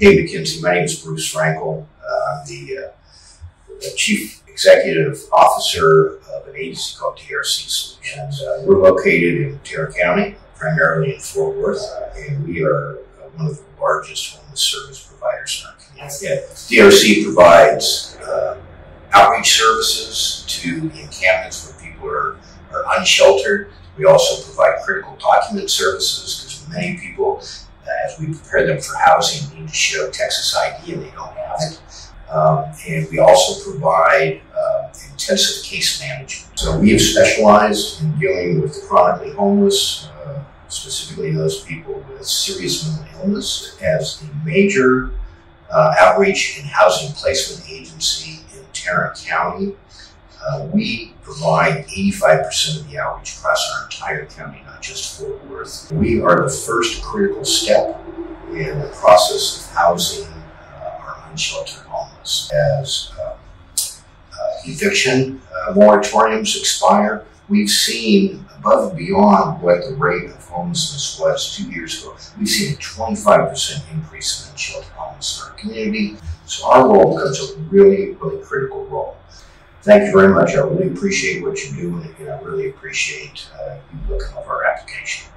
Hey, MacKenzie. My name is Bruce Frankel. Uh, I'm the, uh, the Chief Executive Officer of an agency called DRC Solutions. Uh, we're located in Tarrant County, primarily in Fort Worth, and we are uh, one of the largest homeless service providers in our community. Yeah. DRC provides uh, outreach services to the encampments where people are, are unsheltered. We also provide critical document services because many people as we prepare them for housing, we need to show Texas ID and they don't have it. Um, and we also provide uh, intensive case management. So we have specialized in dealing with the chronically homeless, uh, specifically those people with serious mental illness, as the major uh, outreach and housing placement agency in Tarrant County. Uh, we provide 85% of the outreach across our entire county, not just Fort Worth. We are the first critical step in the process of housing uh, our unsheltered homeless. As uh, uh eviction uh, moratoriums expire, we've seen above and beyond what the rate of homelessness was two years ago, we've seen a 25% increase in unsheltered homeless in our community. So our role becomes a really, really critical role thank you very much. I really appreciate what you do, and I really appreciate uh, you looking over our application.